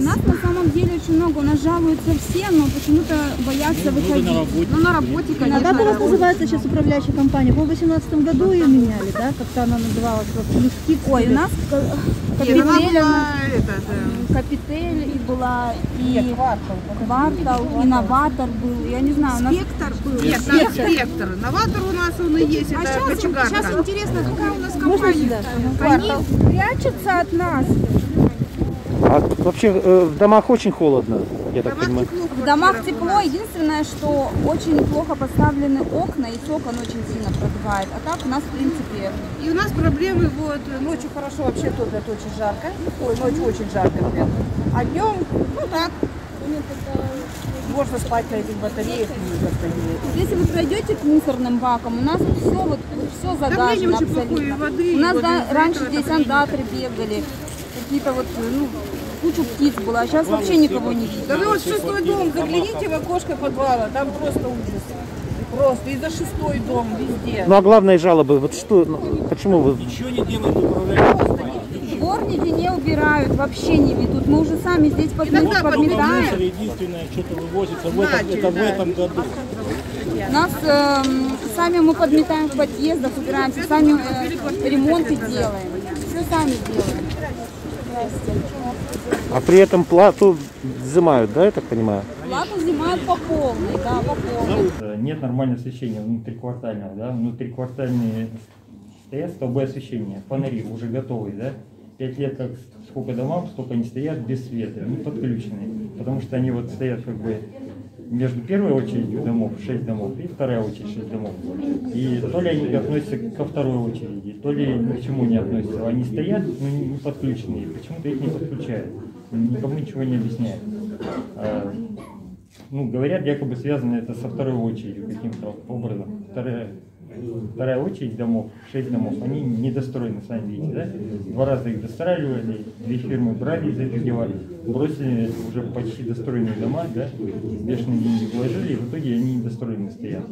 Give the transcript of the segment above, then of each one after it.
У нас на самом деле очень много, у нас жалуются все, но почему-то боятся выходить. Ну, на работе, А конечно. как у называется сейчас управляющая компания? По 2018 году ее меняли, да? Как-то она называлась, вот Люстик. Ой, у нас ка- Нет, она Капитель, Капитель и была, и квартал, инноватор был, я не знаю, Спектр был. Нет, спектр. спектр. Новатор у нас он и есть, А это сейчас, сейчас интересно, какая у нас Можно компания. сюда? Они прячутся от нас. А вообще э, в домах очень холодно, я так Дома понимаю. тепло, В домах тепло, единственное, что очень плохо поставлены окна, и с окон очень сильно продувает. А так у нас, в принципе, И у нас проблемы вот ночью хорошо вообще топят очень жарко. Ой, ночью очень жарко прям. А днем, ну так. Можно спать на этих батареях если вы пройдете к мусорным бакам, у нас все вот все загажено абсолютно. воды, у нас да, раньше здесь андатры бегали, какие-то вот, ну, кучу птиц было, а сейчас вообще никого не видно. Да вы вот шестой дом, загляните в окошко подвала, там просто ужас. Просто и за шестой дом везде. Ну а главные жалобы, вот что, ну, почему вы... Ничего не делают управляющие. Дворники не убирают, вообще не ведут. Мы уже сами здесь подметаем. Мусор единственное, что-то вывозится в этом, Начали, это в да. этом году. Нас эм, сами мы подметаем в подъездах, убираемся, сами э, ремонты делаем. Сами делаем. А при этом плату взимают, да, я так понимаю? Плату взимают по полной, да, по полной. Э, Нет нормального освещения внутриквартального, да, внутриквартальные стоят столбы освещения, фонари уже готовые, да, пять лет как сколько домов, столько они стоят без света, не подключенные, потому что они вот стоят как бы между первой очередью домов, 6 домов, и вторая очередь, 6 домов. И то ли они относятся ко второй очереди, то ли ни к чему не относятся. Они стоят, но не подключенные, почему-то их не подключают, никому ничего не объясняют. А, ну, говорят, якобы связано это со второй очередью каким-то образом. Вторая, вторая очередь домов, шесть домов, они недостроены, сами видите, да? Два раза их достраивали, две фирмы брали за это дело, бросили уже почти достроенные дома, да? Бешеные деньги вложили, и в итоге они недостроены стоят.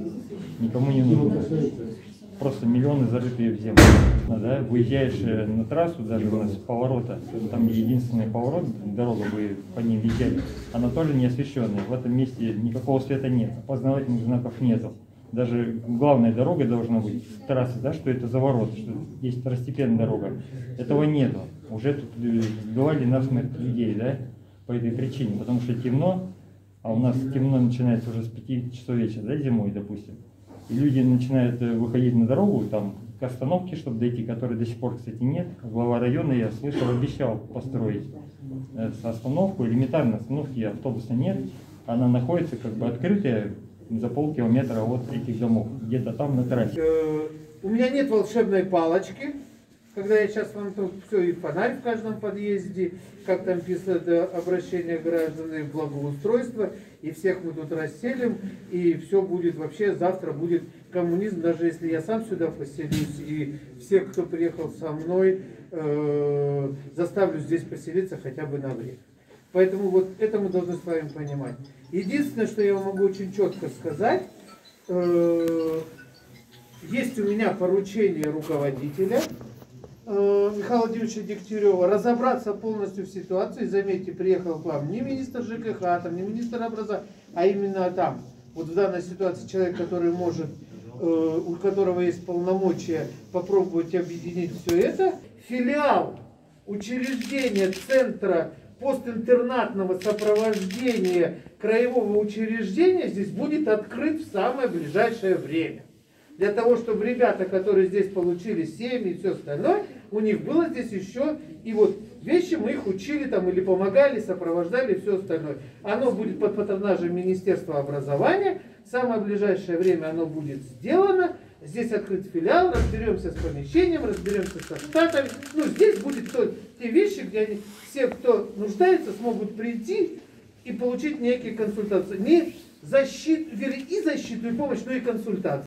Никому не нужны. Просто миллионы зарытые в землю. Да? Выезжаешь э, на трассу, даже у нас поворота, там единственный поворот, дорога, вы по ней въезжали, она тоже не освещенная. В этом месте никакого света нет, опознавательных знаков нету. Даже главная дорога должна быть, трасса, да, что это за ворот, что есть второстепенная дорога. Этого нету. Уже тут э, сбивали насмерть людей, да, по этой причине, потому что темно, а у нас темно начинается уже с 5 часов вечера, да, зимой, допустим. И люди начинают э, выходить на дорогу, там, к остановке, чтобы дойти, которой до сих пор, кстати, нет. Глава района, я слышал, обещал построить э, остановку, элементарной остановки автобуса нет. Она находится как бы открытая за полкилометра от этих домов, где-то там на трассе. Э, У меня нет волшебной палочки, когда я сейчас вам тут все и фонарь в каждом подъезде, как там писано да, обращение граждан и благоустройство, и всех мы тут расселим, и все будет вообще, завтра будет коммунизм, даже если я сам сюда поселюсь, и всех, кто приехал со мной, э, заставлю здесь поселиться хотя бы на время. Поэтому вот это мы должны с вами понимать. Единственное, что я могу очень четко сказать, э, есть у меня поручение руководителя э, Михаила Владимировича Дегтярева разобраться полностью в ситуации. Заметьте, приехал к вам не министр ЖКХ, там, не министр образования, а именно там. Вот в данной ситуации человек, который может, э, у которого есть полномочия попробовать объединить все это. Филиал учреждения Центра постинтернатного сопровождения краевого учреждения здесь будет открыт в самое ближайшее время для того, чтобы ребята, которые здесь получили семьи и все остальное, у них было здесь еще и вот вещи мы их учили там или помогали, сопровождали и все остальное. Оно будет под патронажем Министерства образования. В самое ближайшее время оно будет сделано. Здесь открыт филиал, разберемся с помещением, разберемся со штатами. Ну, здесь будет то, те вещи, где они, все, кто нуждается, смогут прийти и получить некие консультации. Не защиту, и защиту, и помощь, но и консультацию.